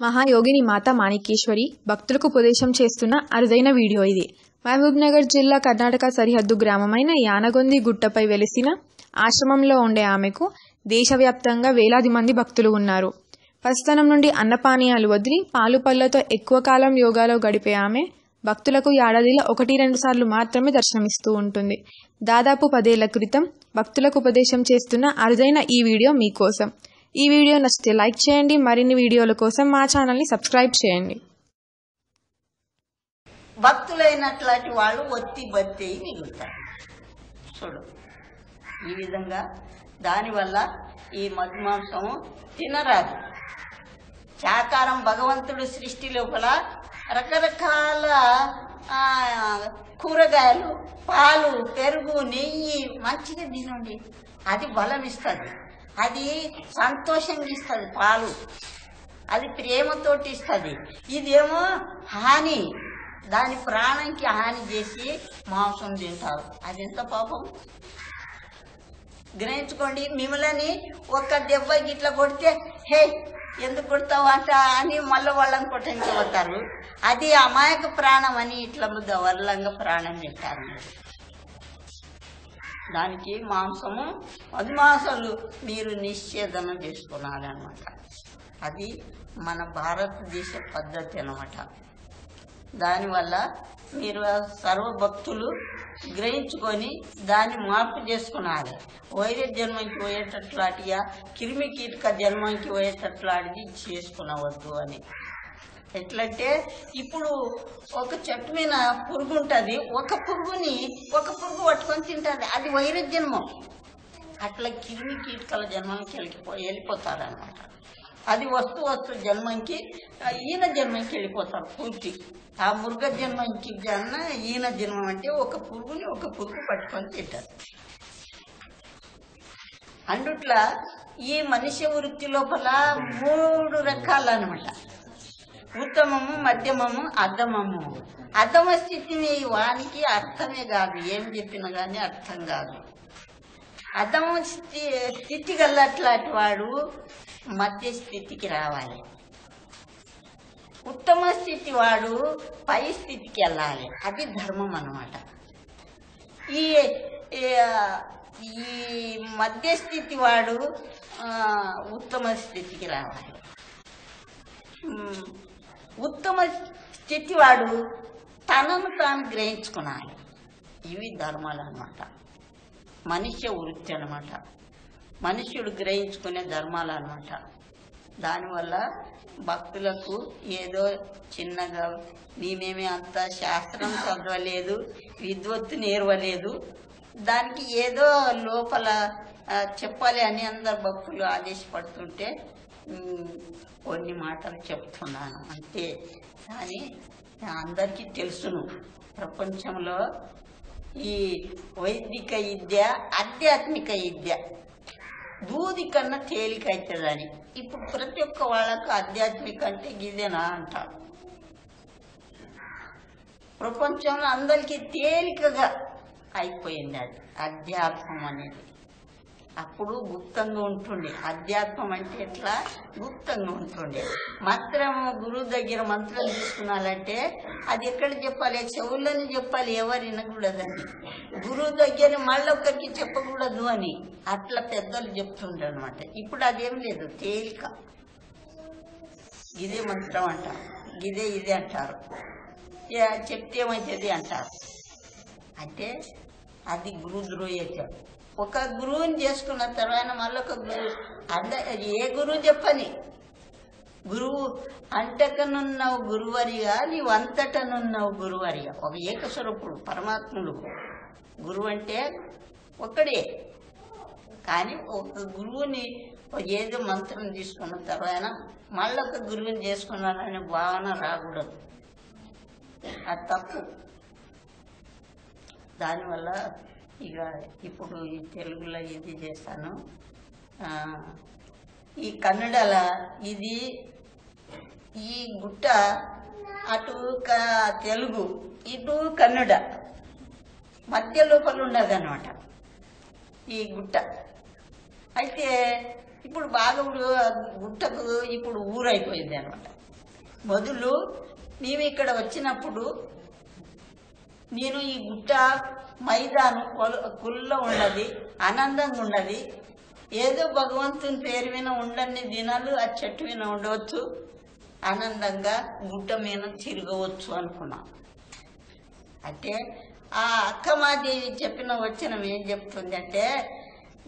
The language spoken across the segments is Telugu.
మహాయోగిని మాత మాణిక్యేశ్వరి భక్తులకు ఉపదేశం చేస్తున్న అరుదైన వీడియో ఇది. మహబూబ్నగర్ జిల్లా కర్ణాటక సరిహద్దు గ్రామమైన యానగొంది గుట్టపై వెలిసిన ఆశ్రమంలో ఉండే ఆమెకు దేశవ్యాప్తంగా వేలాది మంది భక్తులు ఉన్నారు. పసితనం నుండి అన్నపానీయాలు వదిలి పాలు పళ్ళతో ఎక్కువ కాలం యోగాలో గడిపే ఆమె భక్తులకు ఏడాదిలో ఒకటి రెండు సార్లు మాత్రమే దర్శనమిస్తూ ఉంటుంది. దాదాపు పదేళ్ళ క్రితం భక్తులకు ఉపదేశం చేస్తున్న అరుదైన ఈ వీడియో మీకోసం. ఈ వీడియో నచ్చితే లైక్ చేయండి మరిన్ని వీడియోల కోసం మా ఛానల్ని సబ్స్క్రైబ్ చేయండి. భక్తులైనట్లాంటి వాళ్ళు ఒత్తి బత్తి మిగులుతారు. చూడు ఈ విధంగా దానివల్ల ఈ మధుమాంసము తినరాదు. శాకారం భగవంతుడు సృష్టి లోపల రకరకాల కూరగాయలు పాలు పెరుగు నెయ్యి మంచిగా తినండి. అది బలం ఇస్తుంది అది సంతోషంగా ఇస్తుంది పాలు. అది ప్రేమతోటి ఇస్తుంది. ఇదేమో హాని. దాని ప్రాణంకి హాని చేసి మాంసం తింటారు. అది ఎంత పాపం? గ్రహించుకోండి మిమ్మల్ని ఒక్క దెబ్బ గిట్ల కొడితే హే ఎందుకు కొడతావు అంట అని మళ్ళీ వాళ్ళని కొట్టడానికి పోతారు అది అమాయక ప్రాణం అని ఇట్లా ముద్ద వల్లంగా ప్రాణం తింటారు దానికి మాంసము మధుమాంసాలు మీరు నిశ్చేదనం చేసుకున్నారనమాట అది మన భారతదేశ పద్ధతి అనమాట దానివల్ల మీరు సర్వభక్తులు గ్రహించుకొని దాన్ని మార్పు చేసుకున్నారు. వైద్య జన్మంకి పోయేటట్లాంటిగా క్రిమి కీటక జన్మంకి పోయేటట్లాంటిది చేసుకునవద్దు అని. ఎట్లంటే ఇప్పుడు ఒక చెట్టు మీద పురుగు ఉంటుంది ఒక పురుగుని ఒక పురుగు ఉంటుంది. అది వైర జన్మం అట్లా క్రిమి కీటకాల జన్మానికి వెళ్ళిపో వెళ్ళిపోతారనమాట అది వస్తు వస్తు జన్మంకి ఈయన జన్మంకి వెళ్ళిపోతారు పూర్తి. ఆ మృగ జన్మంకి జన్మ ఈయన జన్మం అంటే ఒక పురుగుని ఒక పురుగు పట్టుకొని తింటారు. అందుట్లా ఈ మనిషి వృత్తి లోపల మూడు రకాలు అనమాట ఉత్తమము మధ్యమము అర్థమము అర్థమ స్థితిని వానికి అర్థమే కాదు. ఏం చెప్పినా కానీ అర్థం కాదు. అర్థమ స్థితి స్థితి గల్లట్లాంటి వాడు మధ్య స్థితికి రావాలి. ఉత్తమ స్థితి వాడు పై స్థితికి వెళ్ళాలి. అది ధర్మం అనమాట ఈ ఈ- మధ్యస్థితి వాడు ఉత్తమ స్థితికి రావాలి. ఉత్తమ స్థితి వాడు తనను తాను గ్రహించుకున్నాడు. ఇవి ధర్మాలు అనమాట మనిష్య వృత్తి అనమాట మనుష్యుడు గ్రహించుకునే ధర్మాలు అనమాట దానివల్ల భక్తులకు ఏదో చిన్నగా మేమేమి అంత శాస్త్రం చదవలేదు విద్వత్తు నేర్వలేదు దానికి ఏదో లోపల చెప్పాలి అని అందరు భక్తులు ఆదేశపడుతుంటే కొన్ని మాటలు చెప్తున్నాను. అంతే. కానీ అందరికీ తెలుసును. ప్రపంచంలో ఈ వైదిక విద్య ఆధ్యాత్మిక విద్య దూది కన్నా తేలిక అవుతుందని ఇప్పుడు ప్రతి ఒక్క వాళ్ళకు ఆధ్యాత్మిక అంటే గిదేనా అంటారు ప్రపంచంలో అందరికీ తేలికగా అయిపోయింది అది. అధ్యాత్మం అనేది. అప్పుడు గుప్తంగా ఉంటుండే. అధ్యాత్మం అంటే ఎట్లా? గుప్తంగా ఉంటుండే. మంత్రం గురువు దగ్గర మంత్రం తీసుకున్నాలంటే అది ఎక్కడ చెప్పాలి? చెవులని చెప్పాలి ఎవరు వినకూడదని. గురువు దగ్గర మళ్ళీ ఒకరికి చెప్పకూడదు అని. అట్లా పెద్దలు చెప్తుండే అనమాట ఇప్పుడు అదేం లేదు. తేలిక. ఇదే మంత్రం అంటారు. ఇదే ఇదే అంటారు. చెప్తే ఏమవుతుంది అంటారు. అంటే అది గురు ద్రోహేశాడు ఒక గురువుని చేసుకున్న తర్వాత మళ్ళీ ఒక గురువు అంద ఏ గురువు చెప్పని? గురువు అంటకనున్నావు గురువరిగా నీవు అంతటనున్నావు గురువరిగా. ఒక ఏకస్వరూపుడు పరమాత్ముడు. గురువు అంటే ఒక్కడే. కానీ ఒక గురువుని ఏదో మంత్రం తీసుకున్న తర్వాత మళ్ళొక ఒక గురువుని చేసుకున్నాననే భావన రాకూడదు. అది తప్పు. దానివల్ల ఇక ఇప్పుడు ఈ తెలుగులో ఇది చేస్తాను ఈ కన్నడల ఇది ఈ గుట్ట అటు క- తెలుగు ఇటు కన్నడ మధ్య లోపల ఉండదు అనమాట ఈ గుట్ట. అయితే ఇప్పుడు బాగా గుట్టకు ఇప్పుడు ఊరైపోయింది అనమాట మొదలు మేము ఇక్కడ వచ్చినప్పుడు నేను ఈ గుట్ట మైదానం కొల- కుల్లో ఉన్నది ఆనందంగా ఉన్నది. ఏదో భగవంతుని పేరు మీద ఉండని దినాలు ఆ చెట్టు మీద ఉండవచ్చు. ఆనందంగా గుట్ట మీద తిరగవచ్చు అనుకున్నా. అంటే ఆ అక్కమాదేవి చెప్పిన వచనం ఏం చెప్తుంది అంటే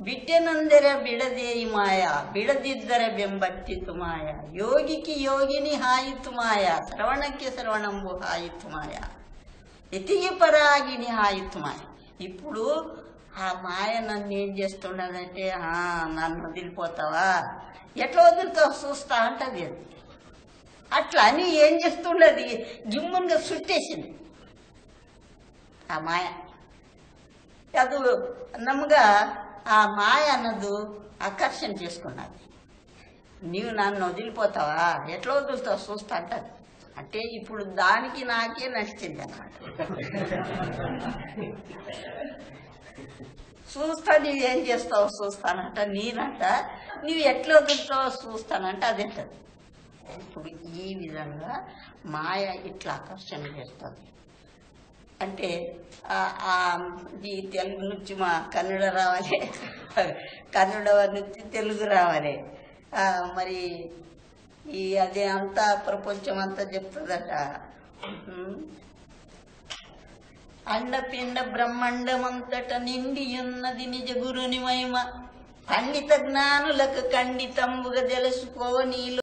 బిడ్డనందర బిడదేయి మాయ బిడదిద్దర బెంబట్టితు మాయ యోగికి యోగిని హాయితు మాయ శ్రవణకి శ్రవణంబు హాయితు మాయ. ఎతిగి పరాగిని హాయితు మాయ ఇప్పుడు ఆ మాయ నన్ను ఏం చేస్తుండదంటే "ఆ, నన్ను వదిలిపోతావా? ఎట్లా వదులుతావు? చూస్తా అంటది అది. అట్లా అని ఏం చేస్తున్నది జిమ్ముగా చుట్టేసింది ఆ మాయ. అది నమ్మగా ఆ మాయ అన్నది ఆకర్షణ చేసుకున్నది. నీవు నన్ను వదిలిపోతావా? ఎట్లా వదులుతావు? చూస్తా అంటది. అంటే ఇప్పుడు దానికి నాకే నచ్చింది అన్నమాట చూస్తా నువ్వేం ఏం చేస్తావు చూస్తానంట నేనంట. నీవు ఎట్లా వదులుతావో చూస్తానంట అదేంటది ఇప్పుడు ఈ విధంగా మాయ ఇట్లా ఆకర్షణ చేస్తుంది. అంటే ఆ- ఆ ఈ తెలుగు నుంచి మా కన్నడ రావాలి. కన్నడ నుంచి తెలుగు రావాలి. మరి ఈ అదే అంతా ప్రపంచం అంతా చెప్తుందట. అండపిండ బ్రహ్మాండమంతట నిండి ఉన్నది నిజ గురుని మహిమ. పండిత జ్ఞానులకు ఖండితంబుగా తెలుసుకోవ నీలో